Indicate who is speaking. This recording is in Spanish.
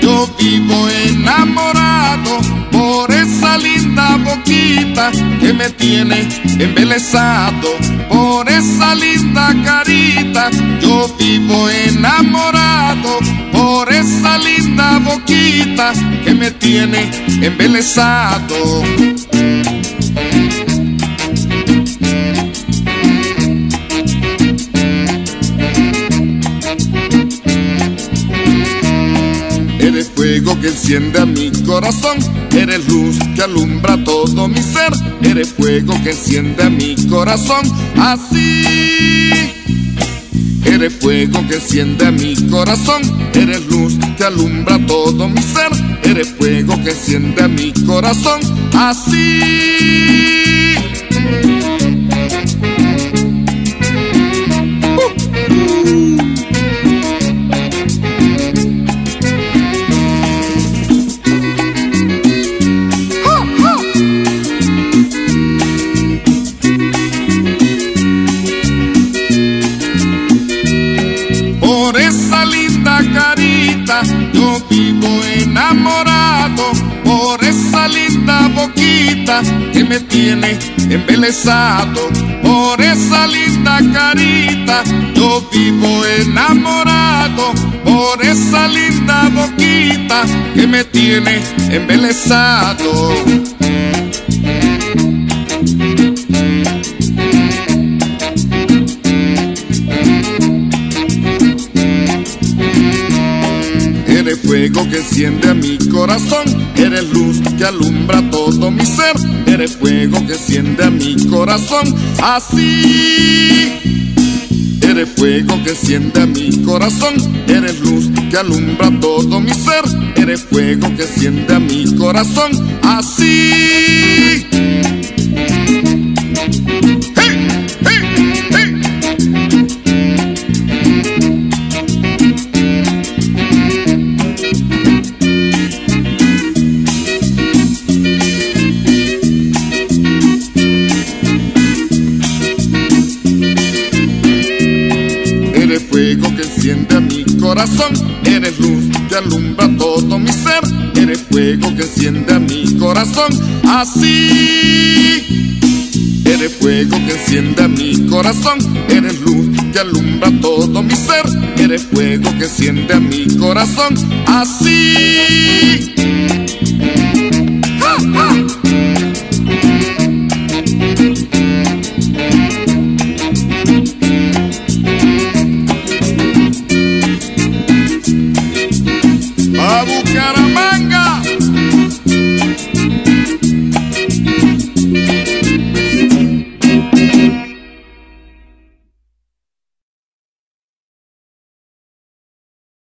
Speaker 1: Yo vivo enamorado por esa linda boquita que me tiene embelesado. Por esa linda carita, yo vivo enamorado por esa linda boquita que me tiene embelesado. Que enciende a mi corazón, eres luz que alumbra todo mi ser, eres fuego que enciende a mi corazón, así. Eres fuego que enciende a mi corazón, eres luz que alumbra todo mi ser, eres fuego que enciende a mi corazón, así. Yo vivo enamorado. Por esa linda boquita que me tiene embelesado. Por esa linda carita yo vivo enamorado. Por esa linda boquita que me tiene embelesado. Fuego que enciende a mi corazón, eres luz que alumbra todo mi ser, eres fuego que enciende a mi corazón, así. Eres fuego que enciende a mi corazón, eres luz que alumbra todo mi ser, eres fuego que enciende a mi corazón, así. Fuego que enciende a mi corazón, eres luz que alumbra todo mi ser, eres fuego que enciende a mi corazón, así. Eres fuego que enciende a mi corazón, eres luz que alumbra todo mi ser, eres fuego que enciende a mi corazón, así. Bucaramanga.